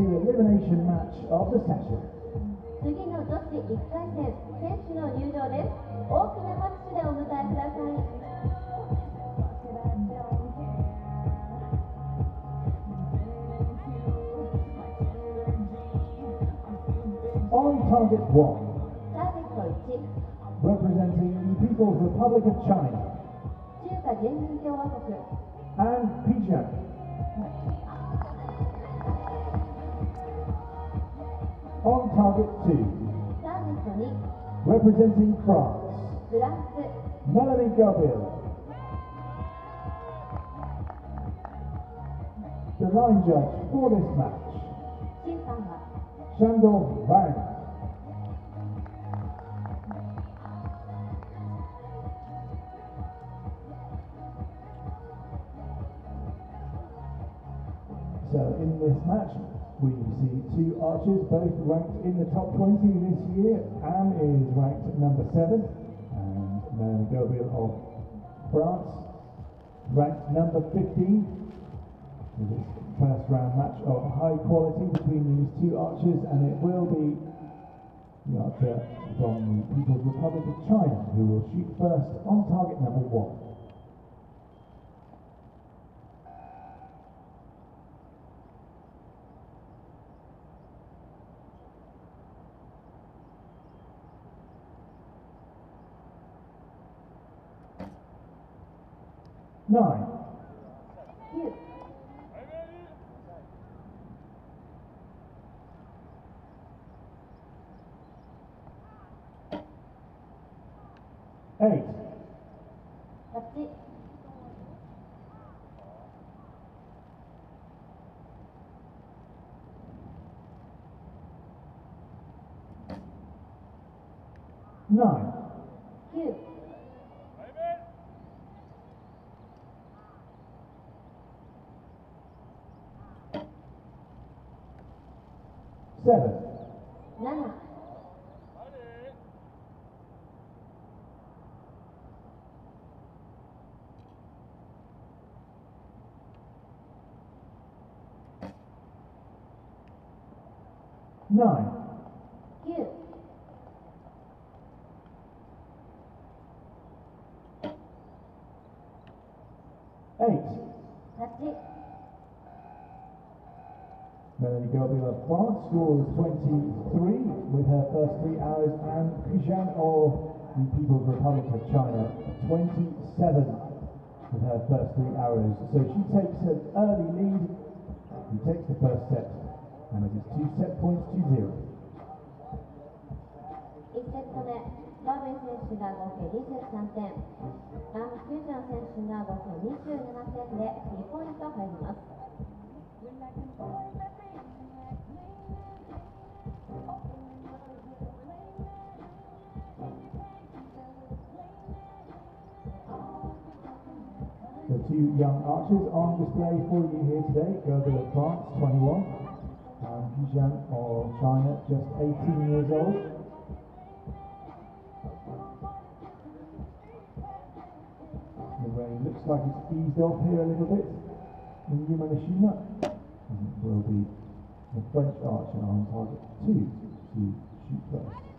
to elimination match of the session. 次の女子1回戦選手の入場です大きな拍手でお迎えください On target one, ターゲット representing the People's Republic of China, 1中華人民共和国 and representing France, Melanie Gaubil. The line judge for this match, Shandor Wang. So in this match, we see two archers, both ranked in the top 20 this year. An is ranked number 7, and Melanie Gaubil of France, ranked number 15. So this first round match of high quality between these two archers, and it will be the archer from the People's Republic of China who will shoot first on target number 1. Nine. 9 Eight. 8 Nine. 9 Seven. 7 Nine. 9 Eight. 8 Melanie Gabriela France scores 23 with her first three arrows and Qixuan of the People's Republic of China 27 with her first three arrows. So she takes an early lead, she takes the first set and it is two set points to zero. 1セット目、ラーメン選手が合計23点、ラム・キュージャン選手が合計27点で2ポイント入ります。Young archers on display for you here today. Gaubil of France, 21, um, and Qixuan of China, just 18 years old. The rain looks like it's eased off here a little bit. And it will be the French archer on target two to shoot first.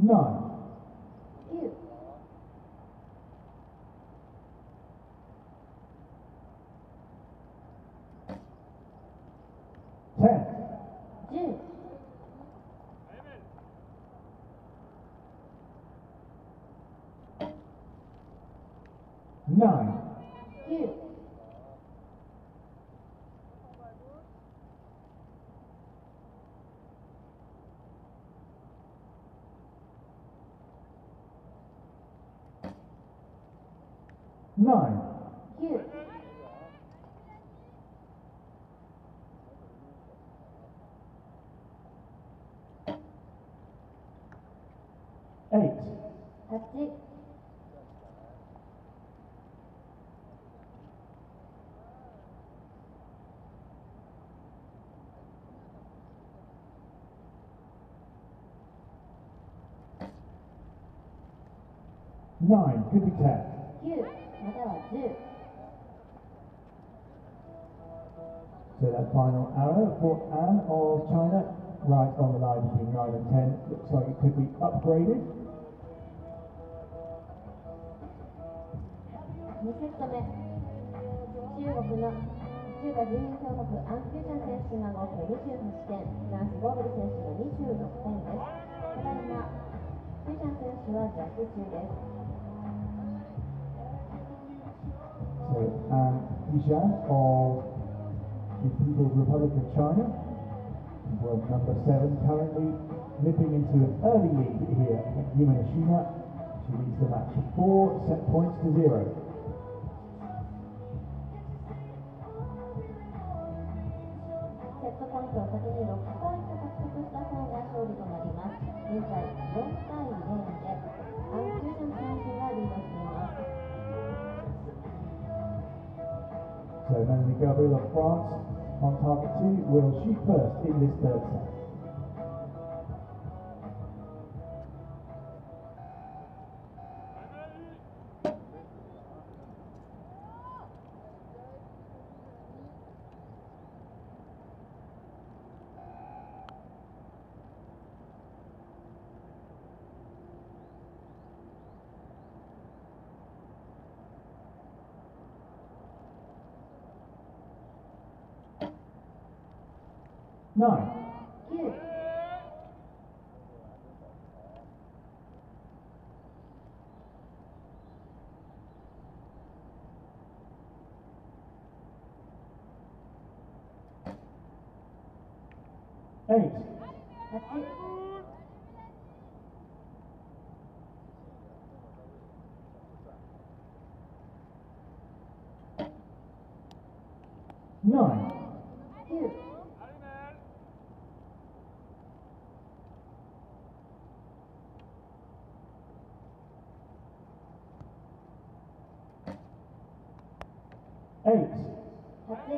Nine. 9 Ten. 10 Nine. 8. Nine. Could be ten. So that final arrow for An of China right on the line between 9 and 10. Looks like it could be upgraded. So, um, of the People's Republic of China world number seven, currently nipping into an early lead here. at Nishima, she leads the match four set points to zero. So Melanie Gaubil of France on target 2 will shoot first in this third set. Nine. 9 Eight. 8 Nine. 9 Eight. 8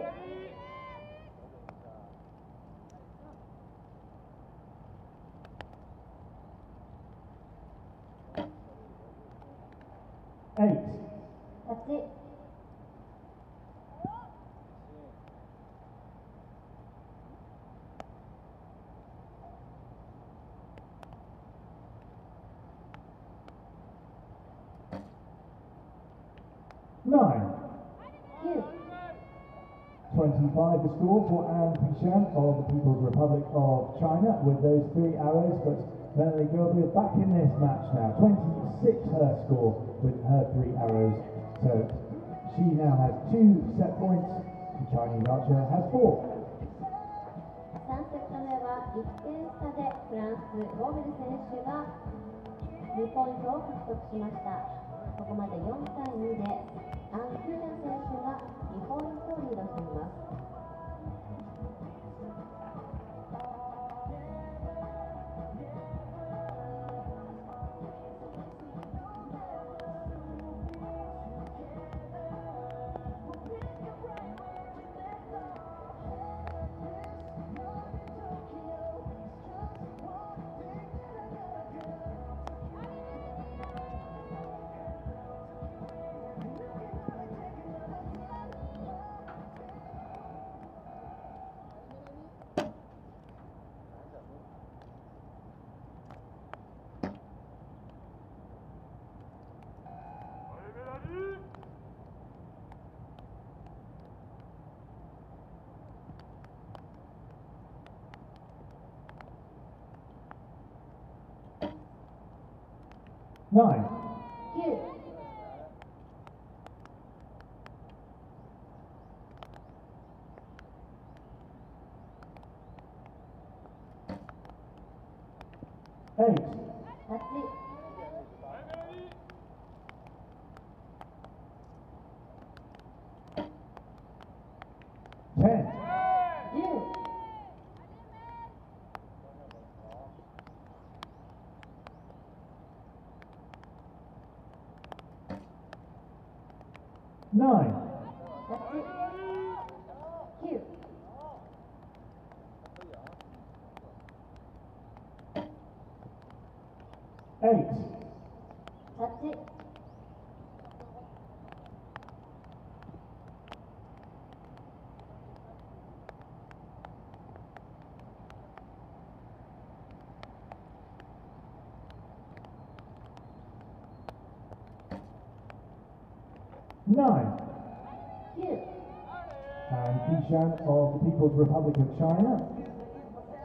Eight. 8 Nine. 25. the score for An Qixuan of the People's Republic of China with those three arrows, but Melanie Gaubil back in this match now. 26 her score with her three arrows. So she now has two set points, the Chinese archer has four. 1点差でフランス・ゴーベル選手が2ポイントを獲得しましたここまで4対2でアン・キューナ選手が2ポイントをリードしています Nine. 9 Eight. 8 Ten. 10 Nine. 8 9 Eight. 8 Nine. An Qixuan of the People's Republic of China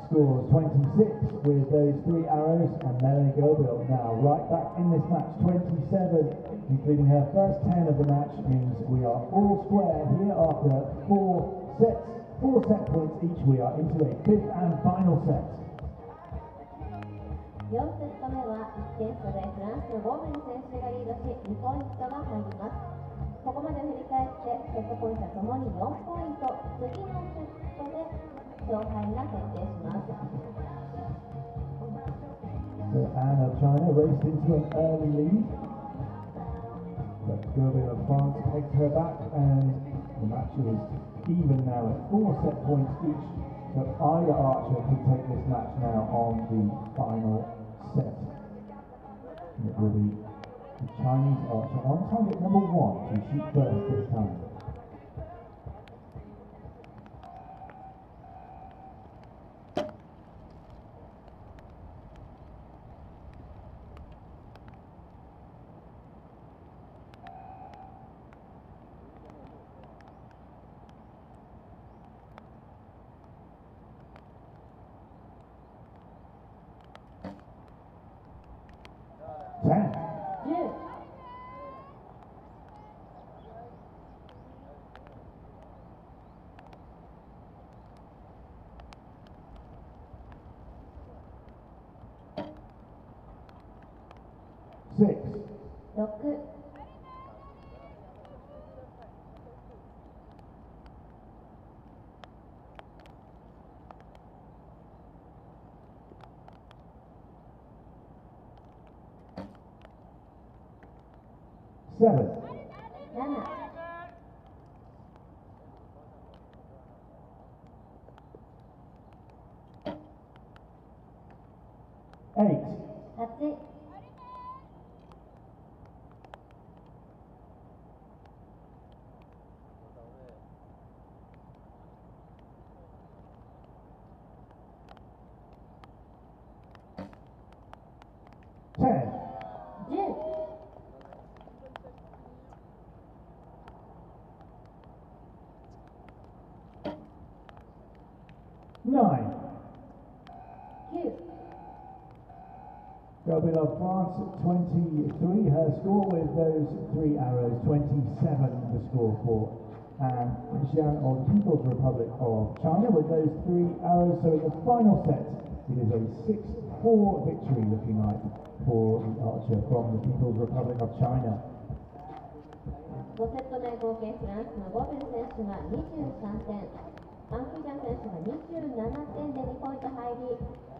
scores 26 with those three arrows and Melanie Gaubil now right back in this match 27 including her first 10 of the match means we are all square here after four sets four set points each we are into a fifth and final set ここまで振り返ってセットポイントともに4ポイント次のセットで勝敗が決定します So Anne of China raced into an early lead. But Gobil of France pegged her back and the match is even now at four set points each. So either archer could take this match now on the final set. And it will be the Chinese archer on target number one to shoot first this time. Ten. 10 Six. 6 Seven. 7 Eight. 8 Ten. 10 nine. Yes. Of France, 23 her score with those three arrows, 27 the score for. An Qixuan of People's Republic of China with those three arrows. So in the final set, it is a 6-4 victory looking like for the archer from the People's Republic of China. アン・ヒジャン選手が27点で2ポイント入り。